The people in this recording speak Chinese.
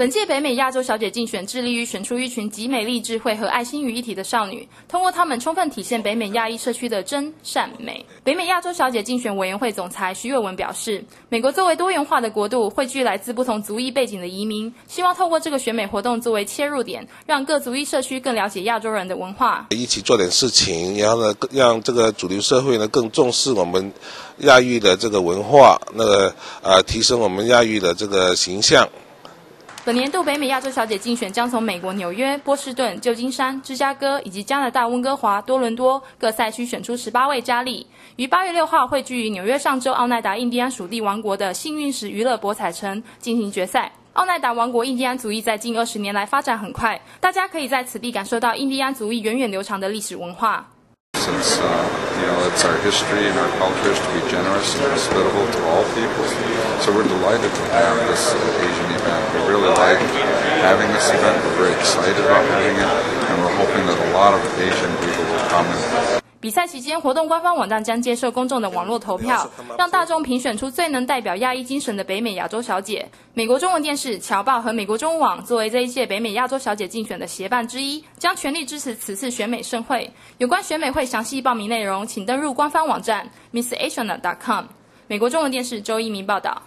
本届北美亚洲小姐竞选致力于选出一群集美丽、智慧和爱心于一体的少女，通过她们充分体现北美亚裔社区的真善美。北美亚洲小姐竞选委员会总裁徐伟文表示，美国作为多元化的国度，汇聚来自不同族裔背景的移民，希望透过这个选美活动作为切入点，让各族裔社区更了解亚洲人的文化，一起做点事情，然后呢，让这个主流社会呢更重视我们亚裔的这个文化，那个呃，提升我们亚裔的这个形象。本年度北美亚洲小姐竞选将从美国纽约、波士顿、旧金山、芝加哥以及加拿大温哥华、多伦多各赛区选出十八位佳丽，于八月六号汇聚于纽约上州奥奈达印第安属地王国的幸运石娱乐博彩城进行决赛。奥奈达王国印第安族裔在近二十年来发展很快，大家可以在此地感受到印第安族裔源远流长的历史文化。You know it's our history and our culture to be generous and hospitable to all people, so we're delighted to have this uh, Asian event. We really like having this event. We're very excited about having it, and we're hoping that a lot of Asian 比赛期间，活动官方网站将接受公众的网络投票，让大众评选出最能代表亚裔精神的北美亚洲小姐。美国中文电视、侨报和美国中文网作为这一届北美亚洲小姐竞选的协办之一，将全力支持此次选美盛会。有关选美会详细报名内容，请登入官方网站 missasian.com。美国中文电视周一鸣报道。